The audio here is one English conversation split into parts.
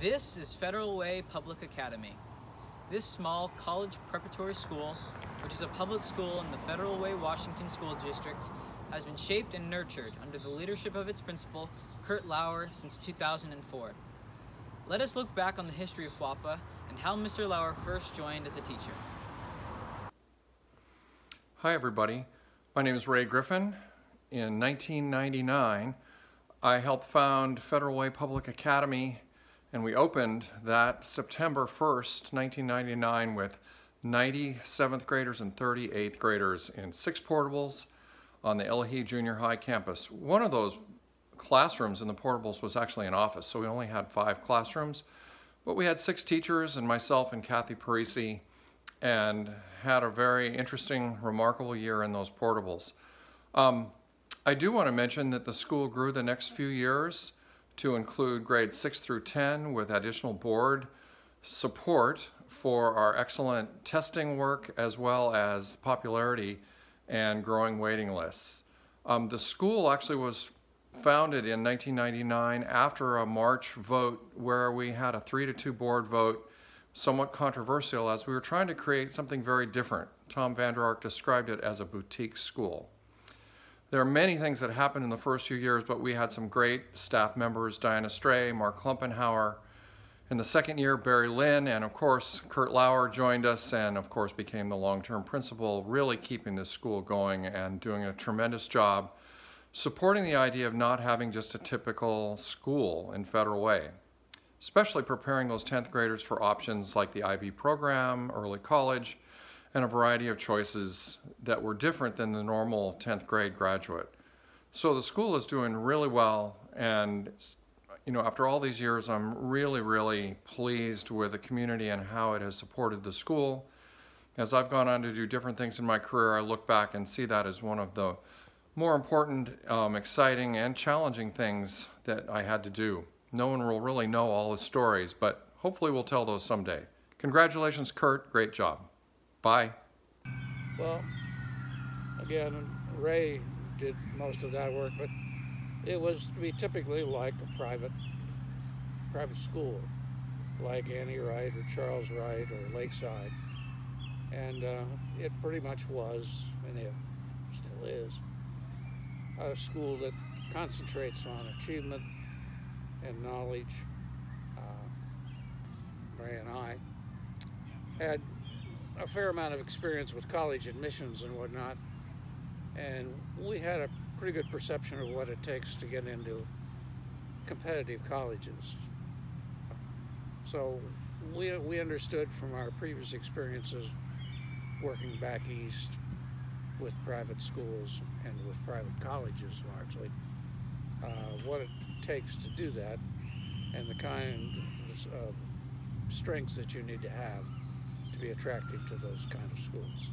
This is Federal Way Public Academy. This small college preparatory school, which is a public school in the Federal Way Washington School District, has been shaped and nurtured under the leadership of its principal, Kurt Lauer, since 2004. Let us look back on the history of FWAPA and how Mr. Lauer first joined as a teacher. Hi everybody, my name is Ray Griffin. In 1999, I helped found Federal Way Public Academy and we opened that September 1st, 1999 with 90 7th graders and 30 8th graders in six portables on the Illahee Junior High campus. One of those classrooms in the portables was actually an office, so we only had five classrooms. But we had six teachers and myself and Kathy Parisi and had a very interesting, remarkable year in those portables. Um, I do want to mention that the school grew the next few years to include grades 6 through 10 with additional board support for our excellent testing work as well as popularity and growing waiting lists. Um, the school actually was founded in 1999 after a March vote where we had a three to two board vote, somewhat controversial as we were trying to create something very different. Tom Vander Ark described it as a boutique school. There are many things that happened in the first few years, but we had some great staff members, Diana Stray, Mark Klumpenhauer. In the second year, Barry Lynn, and of course, Kurt Lauer joined us and of course became the long-term principal, really keeping this school going and doing a tremendous job supporting the idea of not having just a typical school in Federal Way, especially preparing those 10th graders for options like the IB program, early college, and a variety of choices that were different than the normal 10th grade graduate. So the school is doing really well and you know, after all these years, I'm really, really pleased with the community and how it has supported the school. As I've gone on to do different things in my career, I look back and see that as one of the more important, um, exciting, and challenging things that I had to do. No one will really know all the stories, but hopefully we'll tell those someday. Congratulations, Kurt. Great job. Bye. Well, again, Ray did most of that work, but it was to be typically like a private private school, like Annie Wright or Charles Wright or Lakeside. And uh, it pretty much was, and it still is, a school that concentrates on achievement and knowledge. Uh, Ray and I had a fair amount of experience with college admissions and whatnot, and we had a pretty good perception of what it takes to get into competitive colleges. So we, we understood from our previous experiences working back east with private schools and with private colleges largely, uh, what it takes to do that and the kind of strengths that you need to have to be attractive to those kind of schools.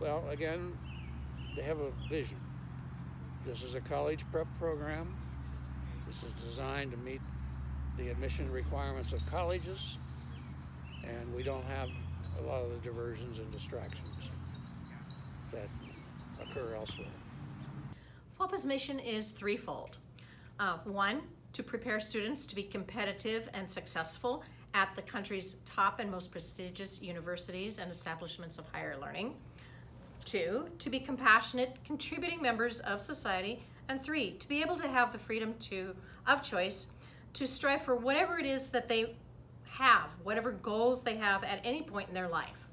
Well, again, they have a vision. This is a college prep program. This is designed to meet the admission requirements of colleges, and we don't have a lot of the diversions and distractions that occur elsewhere. FWAPA's mission is threefold. Uh, one, to prepare students to be competitive and successful at the country's top and most prestigious universities and establishments of higher learning. Two, to be compassionate, contributing members of society. And three, to be able to have the freedom to, of choice to strive for whatever it is that they have, whatever goals they have at any point in their life.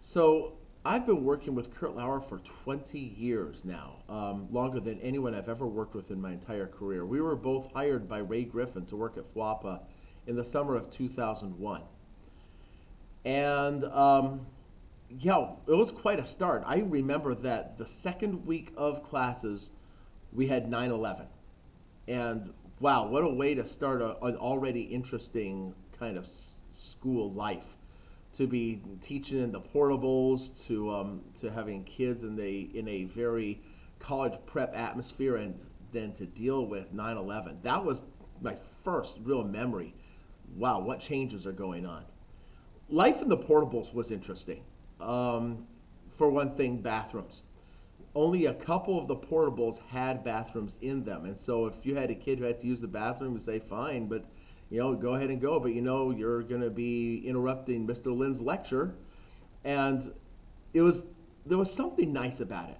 So I've been working with Kurt Lauer for 20 years now, um, longer than anyone I've ever worked with in my entire career. We were both hired by Ray Griffin to work at FWAPA in the summer of 2001. And um, yeah, it was quite a start. I remember that the second week of classes, we had 9 11. And wow, what a way to start a, an already interesting kind of school life to be teaching in the portables, to um, to having kids in the in a very college prep atmosphere, and then to deal with 9/11. That was my first real memory. Wow, what changes are going on? Life in the portables was interesting. Um, for one thing, bathrooms. only a couple of the portables had bathrooms in them. And so if you had a kid who had to use the bathroom, you say, fine, but you know, go ahead and go. But you know, you're going to be interrupting Mr. Lynn's lecture. And it was, there was something nice about it.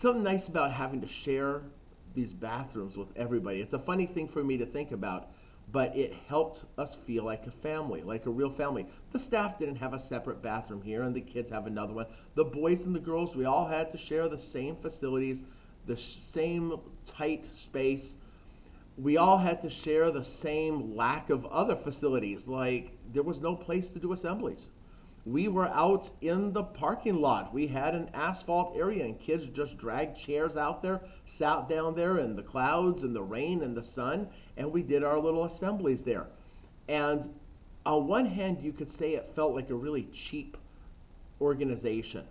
Something nice about having to share these bathrooms with everybody. It's a funny thing for me to think about but it helped us feel like a family, like a real family. The staff didn't have a separate bathroom here, and the kids have another one. The boys and the girls, we all had to share the same facilities, the same tight space. We all had to share the same lack of other facilities, like there was no place to do assemblies. We were out in the parking lot. We had an asphalt area, and kids just dragged chairs out there, sat down there in the clouds and the rain and the sun, and we did our little assemblies there. And on one hand, you could say it felt like a really cheap organization,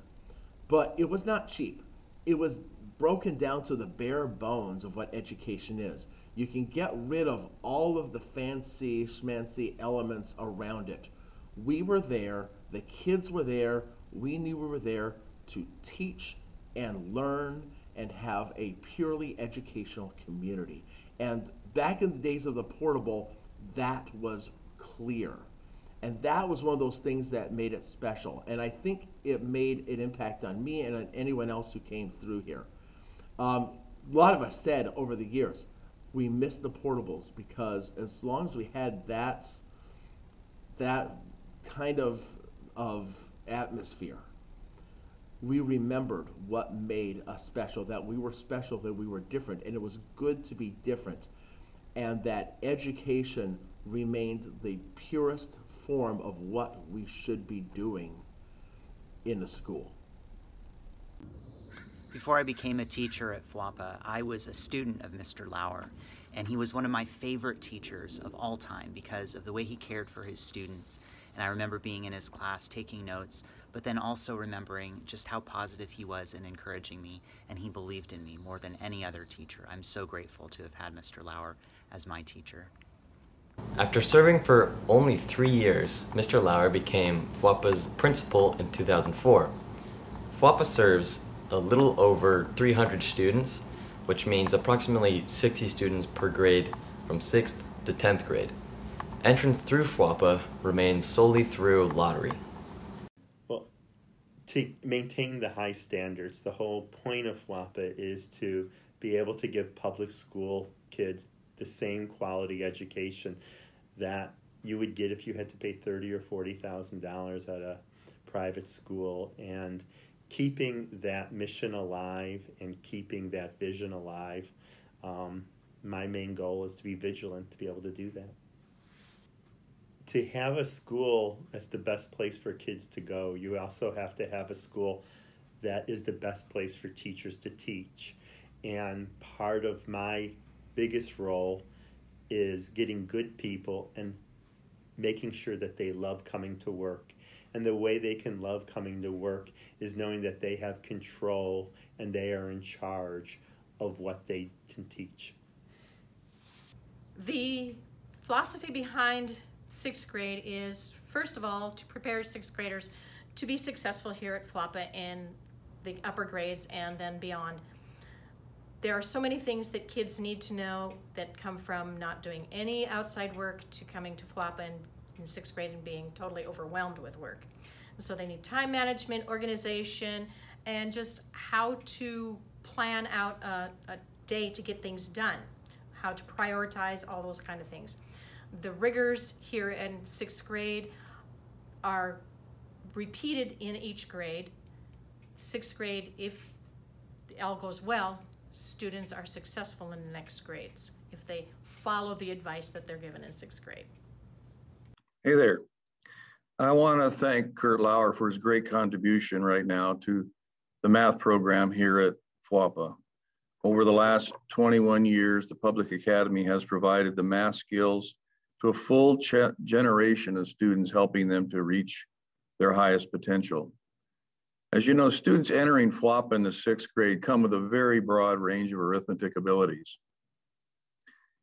but it was not cheap. It was broken down to the bare bones of what education is. You can get rid of all of the fancy schmancy elements around it. We were there, the kids were there, we knew we were there to teach and learn and have a purely educational community. And back in the days of the portable, that was clear. And that was one of those things that made it special. And I think it made an impact on me and on anyone else who came through here. Um, a lot of us said over the years, we missed the portables because as long as we had that, that kind of, of atmosphere, we remembered what made us special, that we were special, that we were different, and it was good to be different, and that education remained the purest form of what we should be doing in the school. Before I became a teacher at FWAPA, I was a student of Mr. Lauer, and he was one of my favorite teachers of all time because of the way he cared for his students. And I remember being in his class taking notes, but then also remembering just how positive he was in encouraging me, and he believed in me more than any other teacher. I'm so grateful to have had Mr. Lauer as my teacher. After serving for only three years, Mr. Lauer became FWAPA's principal in 2004. FWAPA serves a little over 300 students, which means approximately 60 students per grade from 6th to 10th grade. Entrance through FWAPA remains solely through lottery. Well, to maintain the high standards, the whole point of FWAPA is to be able to give public school kids the same quality education that you would get if you had to pay thirty or forty thousand dollars at a private school and keeping that mission alive and keeping that vision alive um, my main goal is to be vigilant to be able to do that to have a school that's the best place for kids to go you also have to have a school that is the best place for teachers to teach and part of my biggest role is getting good people and making sure that they love coming to work. And the way they can love coming to work is knowing that they have control and they are in charge of what they can teach. The philosophy behind sixth grade is, first of all, to prepare sixth graders to be successful here at FWAPA in the upper grades and then beyond there are so many things that kids need to know that come from not doing any outside work to coming to FWAPA in, in sixth grade and being totally overwhelmed with work. So they need time management, organization, and just how to plan out a, a day to get things done, how to prioritize all those kind of things. The rigors here in sixth grade are repeated in each grade. Sixth grade, if all goes well, students are successful in the next grades if they follow the advice that they're given in sixth grade. Hey there. I want to thank Kurt Lauer for his great contribution right now to the math program here at FWAPA. Over the last 21 years, the Public Academy has provided the math skills to a full generation of students, helping them to reach their highest potential. As you know, students entering FWAPA in the sixth grade come with a very broad range of arithmetic abilities.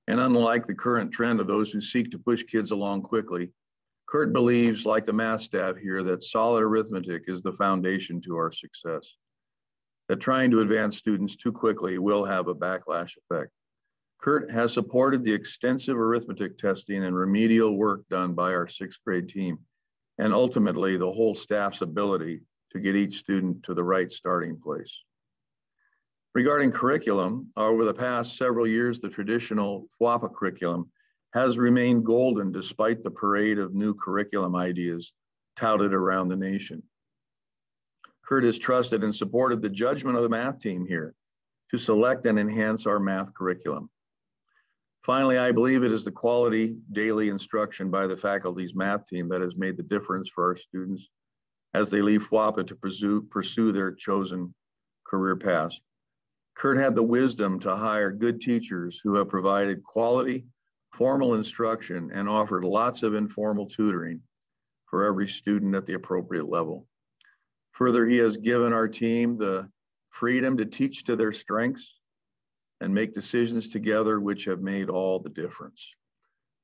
And unlike the current trend of those who seek to push kids along quickly, Kurt believes, like the math staff here, that solid arithmetic is the foundation to our success. that trying to advance students too quickly will have a backlash effect. Kurt has supported the extensive arithmetic testing and remedial work done by our sixth grade team, and ultimately the whole staff's ability to get each student to the right starting place. Regarding curriculum, over the past several years, the traditional FWAPA curriculum has remained golden despite the parade of new curriculum ideas touted around the nation. Kurt has trusted and supported the judgment of the math team here to select and enhance our math curriculum. Finally, I believe it is the quality daily instruction by the faculty's math team that has made the difference for our students as they leave FWAPA to pursue, pursue their chosen career paths. Kurt had the wisdom to hire good teachers who have provided quality, formal instruction and offered lots of informal tutoring for every student at the appropriate level. Further, he has given our team the freedom to teach to their strengths and make decisions together, which have made all the difference.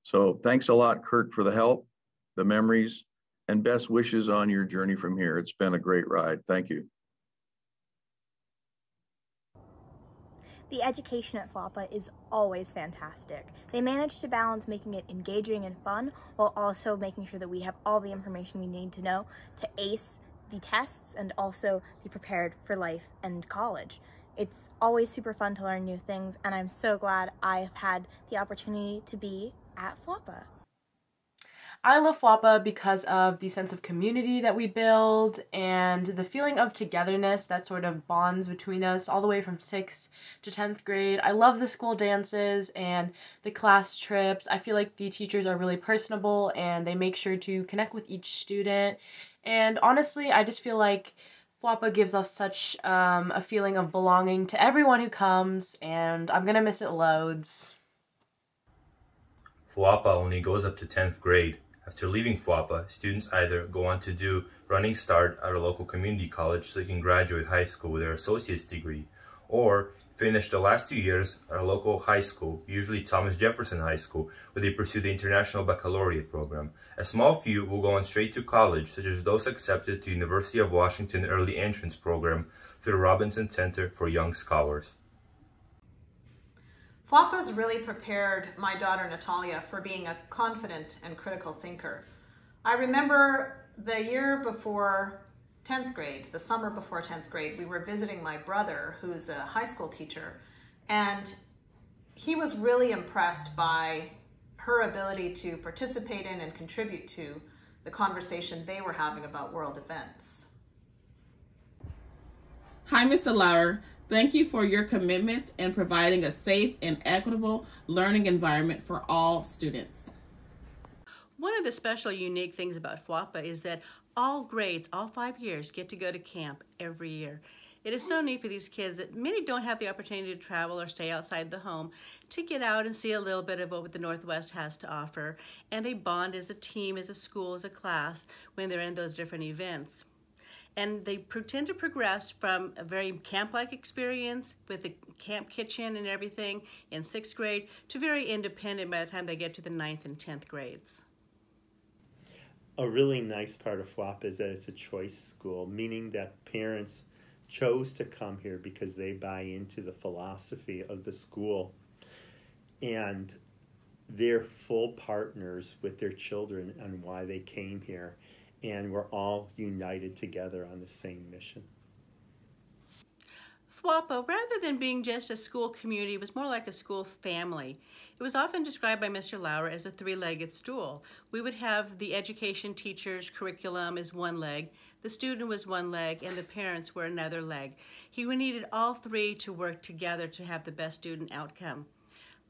So thanks a lot, Kurt, for the help, the memories, and best wishes on your journey from here. It's been a great ride. Thank you. The education at FWAPA is always fantastic. They manage to balance making it engaging and fun while also making sure that we have all the information we need to know to ace the tests and also be prepared for life and college. It's always super fun to learn new things, and I'm so glad I've had the opportunity to be at FWAPA. I love FWAPA because of the sense of community that we build and the feeling of togetherness that sort of bonds between us all the way from 6th to 10th grade. I love the school dances and the class trips. I feel like the teachers are really personable and they make sure to connect with each student. And honestly, I just feel like FWAPA gives us such um, a feeling of belonging to everyone who comes, and I'm gonna miss it loads. FWAPA only goes up to 10th grade. After leaving FWAPA, students either go on to do Running Start at a local community college so they can graduate high school with their associate's degree, or finish the last two years at a local high school, usually Thomas Jefferson High School, where they pursue the International Baccalaureate program. A small few will go on straight to college, such as those accepted to University of Washington Early Entrance Program through the Robinson Center for Young Scholars. FWAPA's really prepared my daughter Natalia for being a confident and critical thinker. I remember the year before 10th grade, the summer before 10th grade, we were visiting my brother, who's a high school teacher, and he was really impressed by her ability to participate in and contribute to the conversation they were having about world events. Hi, Mr. Lauer. Thank you for your commitment in providing a safe and equitable learning environment for all students. One of the special unique things about FWAPA is that all grades, all five years, get to go to camp every year. It is so neat for these kids that many don't have the opportunity to travel or stay outside the home to get out and see a little bit of what the Northwest has to offer. And they bond as a team, as a school, as a class when they're in those different events. And they tend to progress from a very camp-like experience with the camp kitchen and everything in sixth grade to very independent by the time they get to the ninth and 10th grades a really nice part of FWAP is that it's a choice school, meaning that parents chose to come here because they buy into the philosophy of the school. And they're full partners with their children on why they came here. And we're all united together on the same mission. FWAPA, rather than being just a school community, was more like a school family. It was often described by Mr. Lauer as a three-legged stool. We would have the education teacher's curriculum as one leg, the student was one leg, and the parents were another leg. He needed all three to work together to have the best student outcome.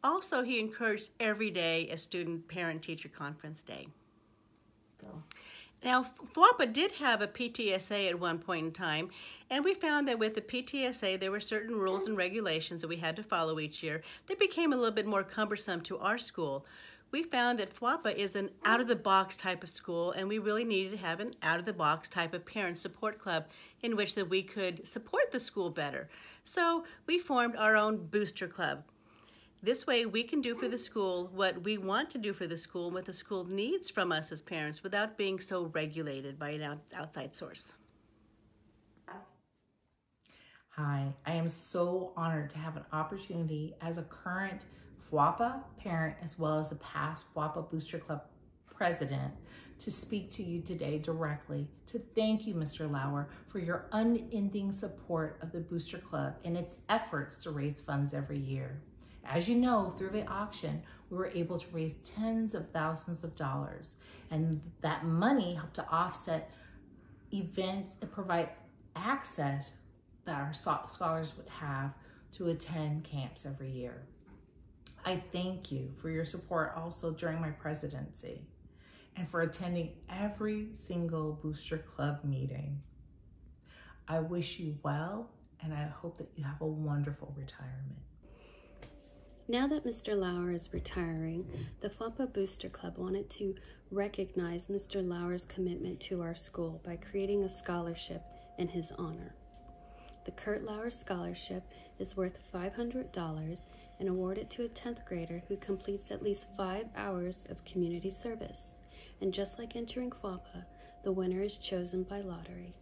Also, he encouraged every day a student parent-teacher conference day. Go. Now, FWAPA did have a PTSA at one point in time, and we found that with the PTSA, there were certain rules and regulations that we had to follow each year. that became a little bit more cumbersome to our school. We found that FWAPA is an out-of-the-box type of school, and we really needed to have an out-of-the-box type of parent support club in which that we could support the school better. So we formed our own booster club. This way we can do for the school what we want to do for the school and what the school needs from us as parents without being so regulated by an outside source. Hi, I am so honored to have an opportunity as a current FWAPA parent as well as a past FWAPA Booster Club president to speak to you today directly to thank you, Mr. Lauer, for your unending support of the Booster Club and its efforts to raise funds every year. As you know, through the auction, we were able to raise tens of thousands of dollars, and that money helped to offset events and provide access that our scholars would have to attend camps every year. I thank you for your support also during my presidency and for attending every single Booster Club meeting. I wish you well and I hope that you have a wonderful retirement. Now that Mr. Lauer is retiring, the FWAPA Booster Club wanted to recognize Mr. Lauer's commitment to our school by creating a scholarship in his honor. The Kurt Lauer Scholarship is worth $500 and awarded to a 10th grader who completes at least five hours of community service. And just like entering FWAPA, the winner is chosen by lottery.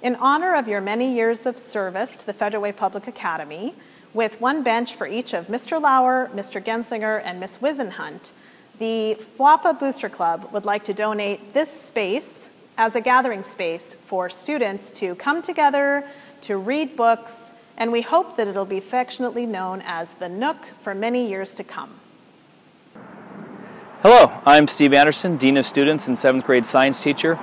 In honor of your many years of service to the Federal Way Public Academy, with one bench for each of Mr. Lauer, Mr. Genslinger, and Miss Wisenhunt, the FWAPA Booster Club would like to donate this space as a gathering space for students to come together, to read books, and we hope that it'll be affectionately known as the Nook for many years to come. Hello, I'm Steve Anderson, Dean of Students and 7th grade science teacher.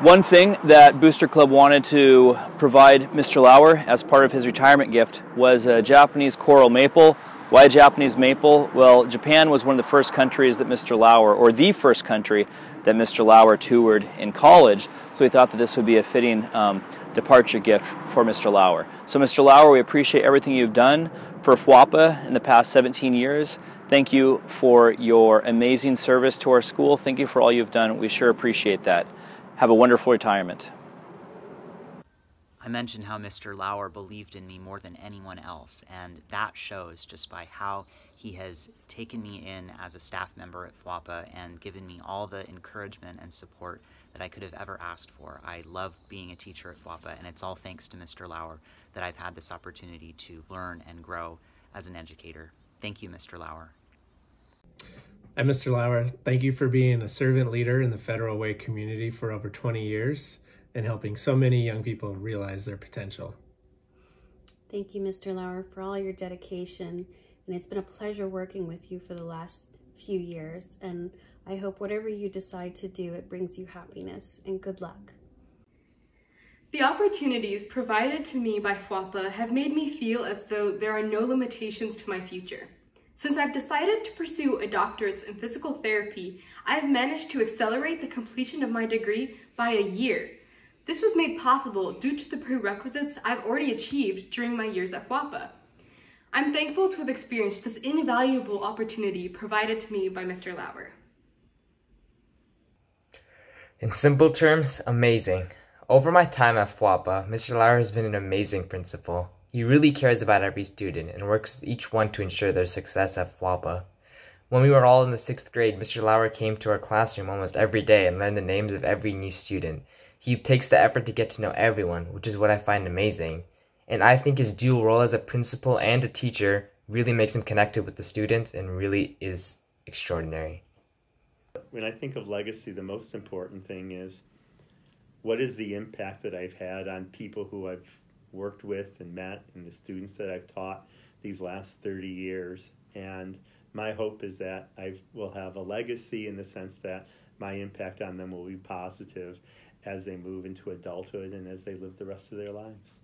One thing that Booster Club wanted to provide Mr. Lauer as part of his retirement gift was a Japanese coral maple. Why Japanese maple? Well, Japan was one of the first countries that Mr. Lauer, or the first country that Mr. Lauer toured in college, so we thought that this would be a fitting um, departure gift for Mr. Lauer. So, Mr. Lauer, we appreciate everything you've done for FWAPA in the past 17 years. Thank you for your amazing service to our school. Thank you for all you've done. We sure appreciate that. Have a wonderful retirement. I mentioned how Mr. Lauer believed in me more than anyone else, and that shows just by how he has taken me in as a staff member at FWAPA and given me all the encouragement and support that I could have ever asked for. I love being a teacher at FWAPA, and it's all thanks to Mr. Lauer that I've had this opportunity to learn and grow as an educator. Thank you, Mr. Lauer. I'm Mr. Lauer. Thank you for being a servant leader in the Federal Way community for over 20 years and helping so many young people realize their potential. Thank you, Mr. Lauer, for all your dedication. And it's been a pleasure working with you for the last few years. And I hope whatever you decide to do, it brings you happiness and good luck. The opportunities provided to me by FWAPA have made me feel as though there are no limitations to my future. Since I've decided to pursue a doctorate in physical therapy, I have managed to accelerate the completion of my degree by a year. This was made possible due to the prerequisites I've already achieved during my years at FWAPA. I'm thankful to have experienced this invaluable opportunity provided to me by Mr. Lauer. In simple terms, amazing. Over my time at FWAPA, Mr. Lauer has been an amazing principal. He really cares about every student and works with each one to ensure their success at FWAPA. When we were all in the sixth grade, Mr. Lauer came to our classroom almost every day and learned the names of every new student. He takes the effort to get to know everyone, which is what I find amazing. And I think his dual role as a principal and a teacher really makes him connected with the students and really is extraordinary. When I think of legacy, the most important thing is what is the impact that I've had on people who I've worked with and met and the students that I've taught these last 30 years. And my hope is that I will have a legacy in the sense that my impact on them will be positive as they move into adulthood and as they live the rest of their lives.